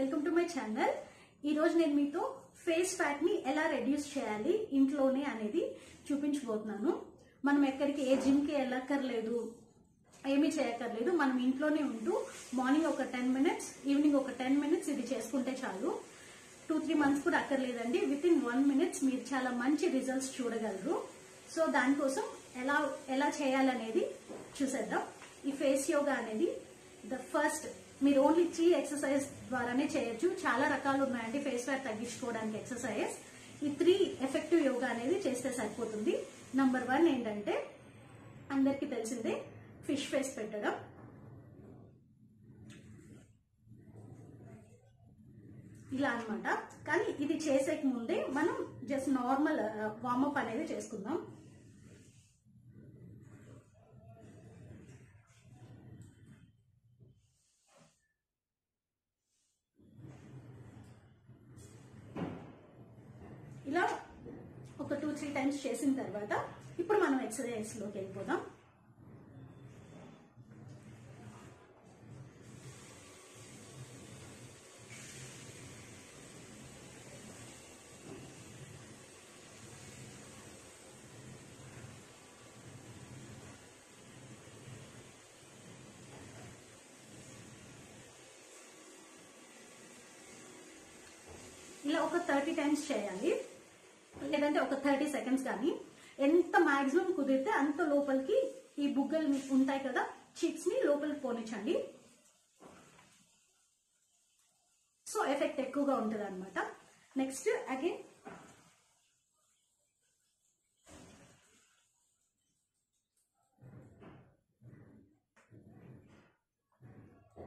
Welcome to my channel. ఈ రోజు నేను మీతో ఫేస్ ఫ్యాట్ని ఎలా రెడ్యూస్ చేయాలి ఇంట్లోనే అనేది చూపించబోతున్నాను. మనం ఎక్కడికి ఏ జిమ్కి వెళ్ళక్కర్లేదు ఏమీ చేయక్కర్లేదు మనం ఇంట్లోనే ఉంటూ మార్నింగ్ ఒక టెన్ మినిట్స్ ఈవినింగ్ ఒక టెన్ మినిట్స్ ఇది చేసుకుంటే చాలు. టూ త్రీ మంత్స్ కూడా అక్కర్లేదండి. విత్ ఇన్ వన్ మినిట్స్ మీరు చాలా మంచి రిజల్ట్స్ చూడగలరు. సో దానికోసం ఎలా ఎలా చేయాలనేది చూసేద్దాం. ఈ ఫేస్ యోగా అనేది ద ఫస్ట్ మీరు ఓన్లీ త్రీ ఎక్సర్సైజ్ ద్వారానే చేయొచ్చు. చాలా రకాలు ఉన్నాయండి ఫేస్ ఫ్యాట్ తగ్గించుకోవడానికి ఎక్సర్సైజ్. ఈ త్రీ ఎఫెక్టివ్ యోగా అనేది చేస్తే సరిపోతుంది. నంబర్ వన్ ఏంటంటే అందరికి తెలిసిందే ఫిష్ ఫేస్ పెట్టడం. ఇలా అనమాట కానీ ఇది చేసేక ముందే మనం జస్ట్ నార్మల్ వార్మప్ అనేది చేసుకుందాం. ఇలా ఒక టూ త్రీ టైమ్స్ చేసిన తర్వాత ఇప్పుడు మనం ఎక్సర్సైజ్లోకి వెళ్ళిపోదాం. ఇలా ఒక థర్టీ టైమ్స్ చేయాలి. లేదంటే ఒక థర్టీ సెకండ్స్ కానీ ఎంత మాక్సిమం కుదిరితే అంత లోపలికి ఈ బుగ్గలు ఉంటాయి కదా చిప్స్ని లోపలికి పోనిచ్చండి. సో ఎఫెక్ట్ ఎక్కువగా ఉంటుంది అనమాట నెక్స్ట్ అగైన్.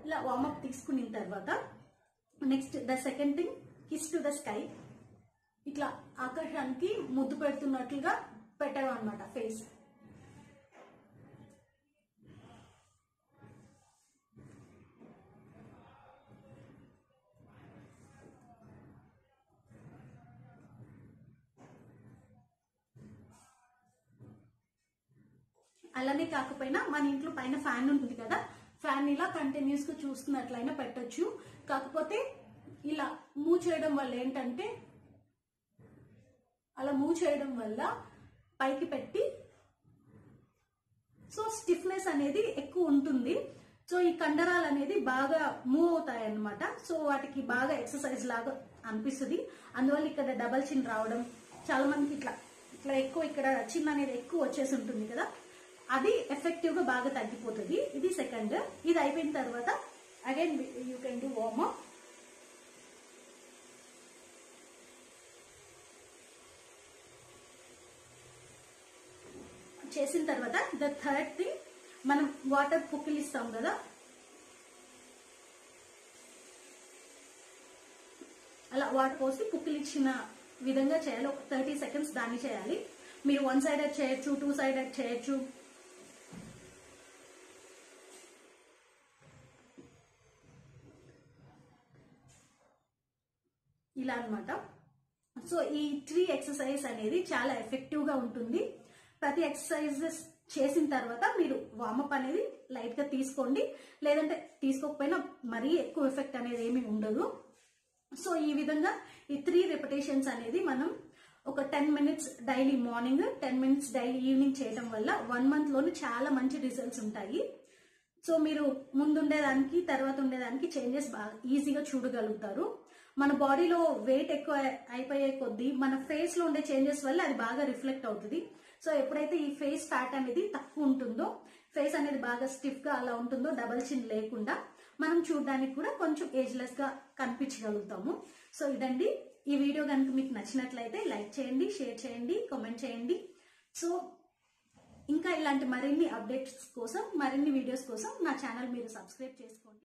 ఇలా వార్మప్ తీసుకున్న తర్వాత next the second thing kiss to the sky. ఇట్లా ఆకాశానికి ముద్దు పెడుతున్నట్లుగా పెట్టడం అనమాట ఫేస్ అలానే కాకపోయినా మన ఇంట్లో పైన ఫ్యాన్ ఉంటుంది కదా ఫ్యాన్ ఇలా కంటిన్యూస్గా చూస్తున్నట్లయినా పెట్టొచ్చు. కాకపోతే ఇలా మూవ్ చేయడం వల్ల ఏంటంటే అలా మూవ్ చేయడం వల్ల పైకి పెట్టి సో స్టిఫ్నెస్ అనేది ఎక్కువ ఉంటుంది. సో ఈ కండరాలు అనేది బాగా మూవ్ అవుతాయి అన్నమాట సో వాటికి బాగా ఎక్సర్సైజ్ లాగా అనిపిస్తుంది. అందువల్ల ఇక్కడ డబల్ చిన్ రావడం చాలా మందికి ఇట్లా ఇట్లా ఎక్కువ ఇక్కడ చిన్ అనేది ఎక్కువ వచ్చేసి ఉంటుంది కదా. అది ఎఫెక్టివ్గా బాగా తగ్గిపోతుంది. ఇది సెకండ్ ఇది అయిపోయిన తర్వాత again you can do warm up చేసిన తర్వాత ద థర్డ్ థింగ్ మనం వాటర్ పుక్కిలిస్తాం కదా. అలా వాటర్ పోసి పుక్కిలిచ్చిన విధంగా చేయాలి. ఒక థర్టీ సెకండ్స్ దాన్ని చేయాలి. మీరు వన్ సైడెడ్ చేయొచ్చు టూ సైడెడ్ చేయొచ్చు. ఇలా అన్నమాట. సో ఈ త్రీ ఎక్సర్సైజ్ అనేది చాలా ఎఫెక్టివ్గా ఉంటుంది. ప్రతి ఎక్సర్సైజెస్ చేసిన తర్వాత మీరు వార్మప్ అనేది లైట్గా తీసుకోండి. లేదంటే తీసుకోకపోయినా మరీ ఎక్కువ ఎఫెక్ట్ అనేది ఏమీ ఉండదు. సో ఈ విధంగా ఈ త్రీ రెపిటేషన్స్ అనేది మనం ఒక ten minutes daily morning ten minutes daily evening చేయడం వల్ల వన్ మంత్లోనే చాలా మంచి రిజల్ట్స్ ఉంటాయి. సో మీరు ముందుండేదానికి తర్వాత ఉండేదానికి చేంజెస్ బాగా ఈజీగా చూడగలుగుతారు. మన బాడీలో వెయిట్ ఎక్కువ అయిపోయే కొద్దీ మన ఫేస్లో ఉండే చేంజెస్ వల్ల అది బాగా రిఫ్లెక్ట్ అవుతుంది. సో ఎప్పుడైతే ఈ ఫేస్ ఫ్యాట్ అనేది తక్కువ ఉంటుందో ఫేస్ అనేది బాగా స్టిఫ్గా అలా ఉంటుందో డబల్ చిన్ లేకుండా మనం చూడడానికి కూడా కొంచెం ఏజ్లెస్గా కనిపించగలుగుతాము. సో ఇదండి. ఈ వీడియో కనుక మీకు నచ్చినట్లయితే లైక్ చేయండి షేర్ చేయండి కామెంట్ చేయండి. సో ఇంకా ఇలాంటి మరిన్ని అప్డేట్స్ కోసం మరిన్ని వీడియోస్ కోసం నా ఛానల్ మీరు సబ్స్క్రైబ్ చేసుకోండి.